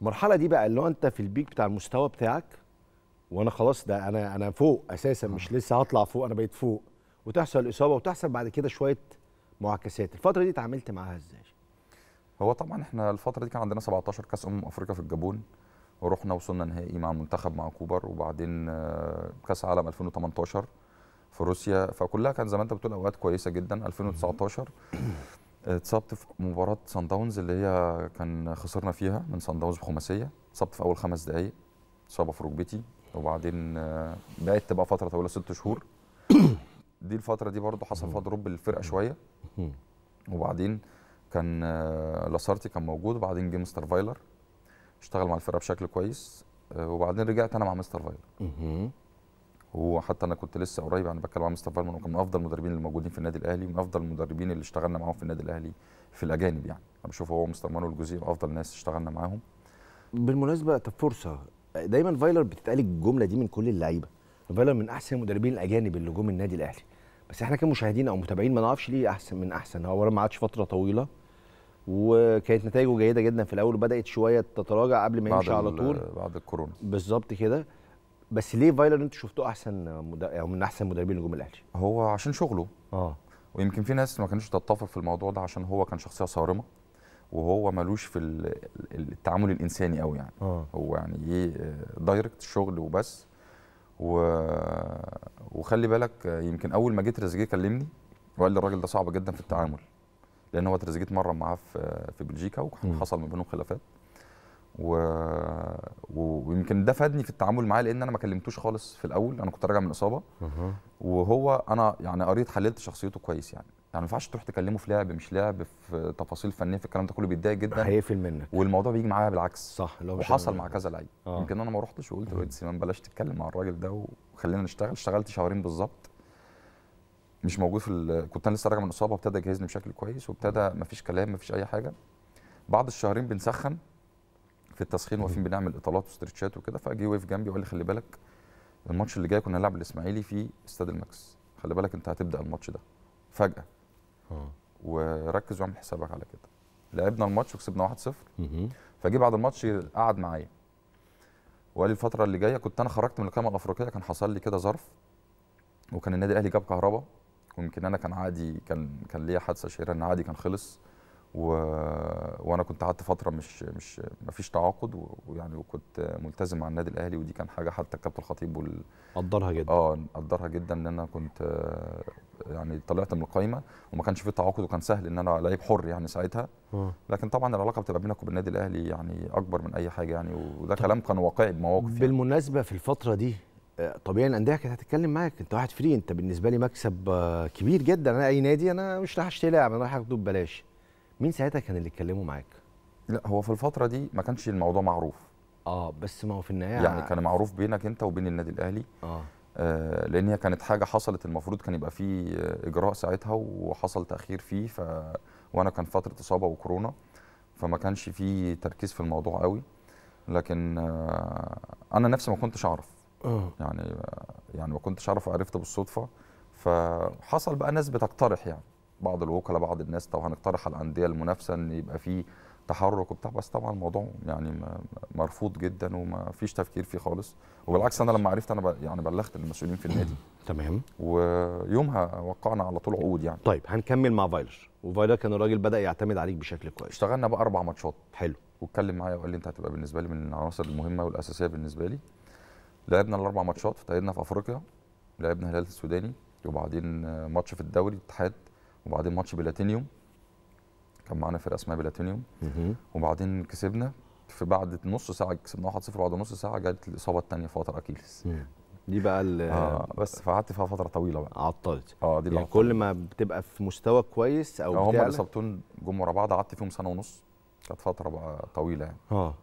المرحلة دي بقى اللي هو انت في البيك بتاع المستوى بتاعك وأنا خلاص ده أنا أنا فوق أساسا مش لسه هطلع فوق أنا بقيت فوق. وتحصل الاصابه وتحصل بعد كده شوية معاكسات. الفترة دي اتعاملت معاها إزاي؟ هو طبعا إحنا الفترة دي كان عندنا 17 كأس أمم أفريقيا في الجابون ورحنا وصلنا نهائي مع المنتخب مع كوبر وبعدين آه، كأس عالم 2018 في روسيا. فكلها كان زي ما انت بتقول أوقات كويسة جدا. 2019 اتصبت في مباراة سان داونز اللي هي كان خسرنا فيها من سان داونز بخماسية. اتصبت في أول خمس دقائق إصابة في ركبتي وبعدين آه، بقت تبقى فترة طويلة ست شهور. دي الفترة دي برضو حصل فيها drop للفرقه شوية. وبعدين كان آه، لاسارتي كان موجود وبعدين جه مستر فايلر. اشتغل مع الفرقة بشكل كويس. آه، وبعدين رجعت أنا مع مستر فايلر. وحتى أنا كنت لسه قريب يعني بتكلم مع مستر فايلر وكان من أفضل المدربين اللي موجودين في النادي الأهلي ومن أفضل المدربين اللي اشتغلنا معاهم في النادي الأهلي في الأجانب يعني. أنا بشوف هو مانويل جوزيه من أفضل ناس اشتغلنا معاهم. بالمناسبة طب فرصه دايما فايلر بتتقال الجملة دي من كل اللعيبة. فايلر من أحسن المدربين الأجانب اللي جم النادي الأهلي. بس إحنا كمشاهدين أو متابعين ما نعرفش ليه أحسن من أحسن. هو ما قعدش فترة طويلة وكانت نتائجه جيدة جدا في الأول وبدأت شوية تتراجع قبل ما يمشي على طول. بعد الكورونا. بالظبط كده. بس ليه فايلر أنتوا شفتوه أحسن مد... أو من أحسن مدربين جم الأهلي؟ هو عشان شغله. آه. ويمكن في ناس ما كانتش تتفق في الموضوع ده عشان هو كان شخصية صارمة وهو ملوش في ال- ال- التعامل الإنساني قوي يعني. آه. هو يعني إيه آه، دايركت شغل وبس. و... وخلي بالك آه، يمكن أول ما جه تريزيجيه كلمني وقال لي الراجل ده صعب جدا في التعامل لأن هو تريزيجيه اتمرن معاه في في بلجيكا وكان مم. حصل ما بينهم خلافات. و... ويمكن ده فادني في التعامل معاه لأن أنا ما كلمتوش خالص في الأول أنا كنت راجع من اصابه وهو أنا يعني قريت حللت شخصيته كويس يعني. يعني ما ينفعش تروح تكلمه في لعب مش لعب في تفاصيل فنية في الكلام ده كله بيتضايق جدا. هيقفل منك. والموضوع بيجي معايا بالعكس. صح اللي هو مش وحصل مع كذا لعيب. آه. يمكن أنا ما رحتش وقلت له سيمان بلاش تتكلم مع الراجل ده وخلينا نشتغل. اشتغلت شهرين بالظبط. مش موجود في ال- كنت أنا لسه راجع من الإصابة وابتدى يجهزني بشكل كويس وابتدى مفيش كلام مفيش أي حاجة. بعد الشهرين بنسخن. في التسخين واقفين بنعمل إطالات وستريتشات وكده فجه وقف جنبي وقال لي خلي بالك الماتش اللي جاي كنا هنلعب الإسماعيلي في استاد الماكس خلي بالك أنت هتبدأ الماتش ده. فجأة. آه. وركز وأعمل حسابك على كده. لعبنا الماتش وكسبنا 1-0 مهم. فجه بعد الماتش قعد معايا. وقال لي الفترة اللي جاية كنت أنا خرجت من القائمة الأفريقية كان حصل لي كده ظرف. وكان النادي الأهلي جاب كهربا. ويمكن أنا كان عادي كان كان ليا حادثة شهيرة إن عادي كان خلص. و... وأنا كنت قعدت فترة مش مش ما فيش تعاقد ويعني وكنت ملتزم مع النادي الأهلي ودي كان حاجة حتى الكابتن الخطيب وال... قدرها جدا. آه قدرها جدا إن أنا كنت آه، يعني طلعت من القايمة وما كانش في تعاقد وكان سهل إن أنا لعيب حر يعني ساعتها. آه. لكن طبعا العلاقة بتبقى بينك وبين النادي الأهلي يعني أكبر من أي حاجة يعني وده كلام كان واقعي بمواقف يعني. بالمناسبة في الفترة دي آه، طبيعي الانديه كانت هتتكلم معاك أنت واحد فري أنت بالنسبة لي مكسب آه، كبير جدا. أنا أي نادي أنا مش رايح أشتري لاعب أنا رايح أخده ببلاش. مين ساعتها كان اللي اتكلموا معاك؟ لا هو في الفترة دي ما كانش الموضوع معروف. آه بس ما هو في النهاية يعني كان معروف بينك انت وبين النادي الأهلي. آه. آه لأن هي كانت حاجة حصلت المفروض كان يبقى في آه، إجراء ساعتها وحصل تأخير فيه ف وأنا كان فترة إصابة وكورونا فما كانش في تركيز في الموضوع قوي. لكن آه أنا نفسي ما كنتش أعرف. آه. يعني يعني ما كنتش أعرف عرفت بالصدفة. فحصل بقى ناس بتقترح يعني. بعض الوكلاء بعض الناس طبعا اقترح على الأندية المنافسة إن يبقى في تحرك وبتاع بس طبعا الموضوع يعني مرفوض جدا وما فيش تفكير فيه خالص. وبالعكس أنا لما عرفت أنا يعني بلغت المسؤولين في النادي. تمام. ويومها وقعنا على طول عقود يعني. طيب هنكمل مع فايلر. وفايلر كان الراجل بدأ يعتمد عليك بشكل كويس. اشتغلنا بقى أربع ماتشات. حلو. واتكلم معايا وقال لي أنت هتبقى بالنسبة لي من العناصر المهمة والأساسية بالنسبة لي. لعبنا الأربع ماتشات تأهلنا في أفريقيا لعبنا الهلال السوداني وبعدين ماتش في الدوري الاتحاد وبعدين ماتش بلاتينيوم. كان معانا فرقة اسمها بلاتينيوم. وبعدين كسبنا في بعد نص ساعة كسبنا 1-0 بعد نص ساعة جت الإصابة الثانية في وتر اكيلس. دي بقى آه بس فقعدت فيها فترة طويلة بقى. عطلت. آه دي اللي يعني كل ما بتبقى في مستوى كويس أو هم بتعلى الاصابتين جم ورا بعض قعدت فيهم سنة ونص. كانت فترة بقى طويلة يعني. آه.